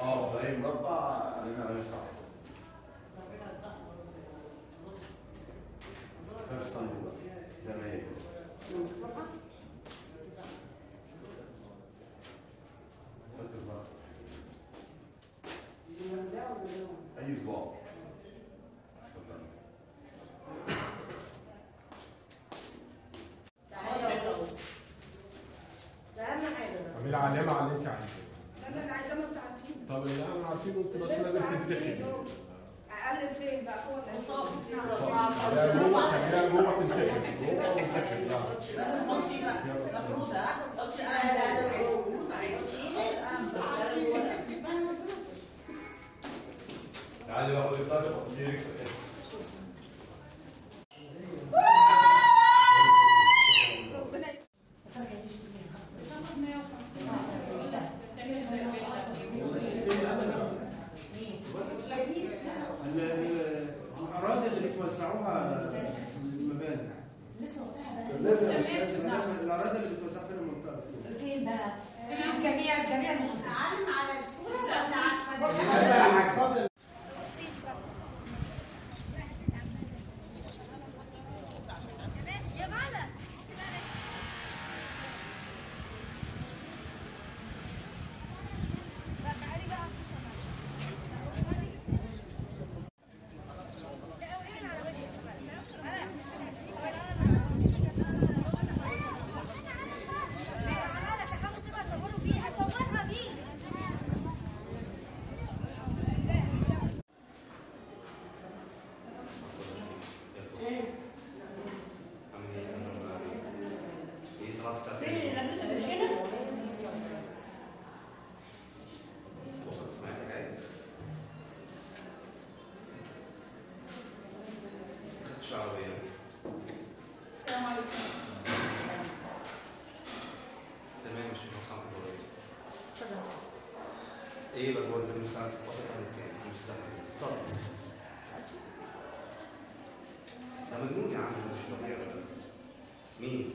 آه فهي مربع علينا على صح علامة على اللي انت عايزاه أنا اللي عايزاه ما أنتوا عارفين طب اللي إحنا عارفينه انت بس لازم تنتخبي أقل فين بقى؟ فوق الانصاف لا جوه خليها جوه تنتخب جوه تنتخب لا تعالي بقى خدي بتاعتك وحطي لك الأراضي اللي وصلت معاك عادي خدتش عربية السلام عليكم تمام مش هنوصل دلوقتي إيه الادوار اللي مساعد وصلت عن كام مش سهل اتفضل ده مجنون يا عم مش طبيعي؟ مين؟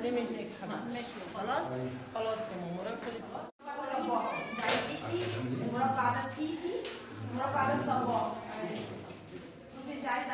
هتلمي هناك حبيبتي ماشي خلاص. خلاص يا ماما مربع ده مربع ده سيتي ومربع ده صباع شوفي انت عايزه